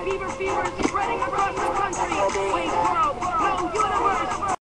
not even